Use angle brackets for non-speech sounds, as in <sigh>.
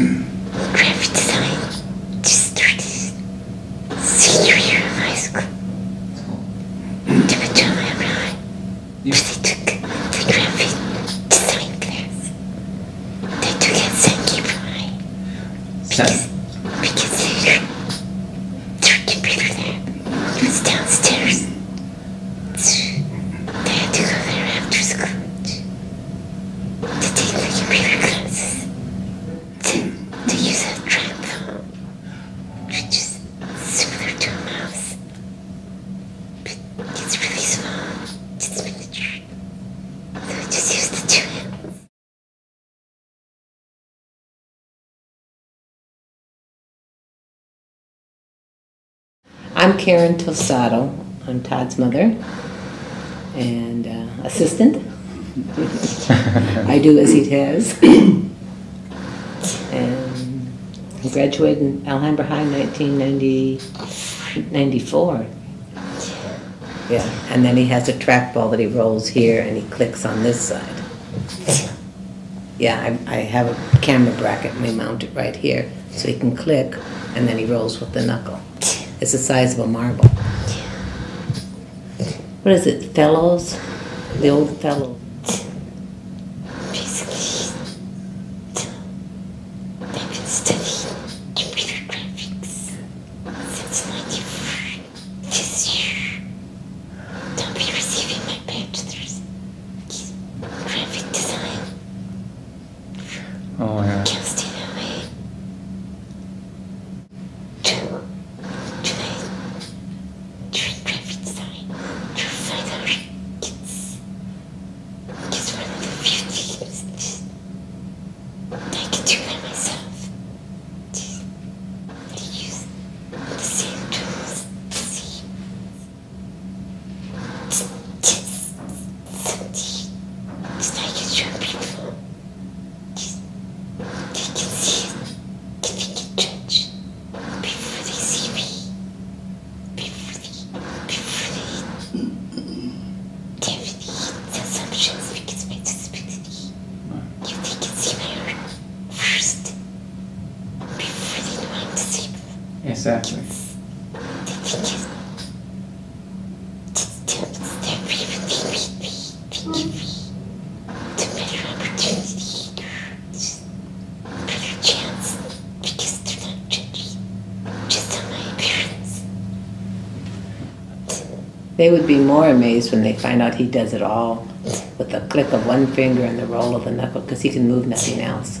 graphic design just started senior year of high school. Took a job But they took the graphic design class. They took it at Senki Prime just use the two hands. <laughs> I'm Karen Tostado. I'm Todd's mother and uh, assistant. <laughs> I do as he does. <coughs> and I graduated in Alhambra High in 1994. Yeah, and then he has a trackball that he rolls here and he clicks on this side. Yeah, I, I have a camera bracket and we mount it right here so he can click and then he rolls with the knuckle. It's the size of a marble. What is it, fellows? The old fellow. Basically, I've been studying computer graphics since 94 this year. I'll be receiving my bachelor's in graphic design. Oh my god. Can't stay that way. Try, try, try graphic design. Try find out gets, gets one of the few things that I can do by myself. Just, I use the same tools, the same. Just, just something. Just I can show people. Just they can see it, they can judge before they see me, before they, before they give any assumptions because my disability. If they can see my art first, before they know I'm disabled, Exactly. they think it. Just tell them that even they meet me, they give me the better opportunity, just better chance, because they're not judging just on my appearance. They would be more amazed when they find out he does it all with the click of one finger and the roll of the knuckle because he can move nothing else.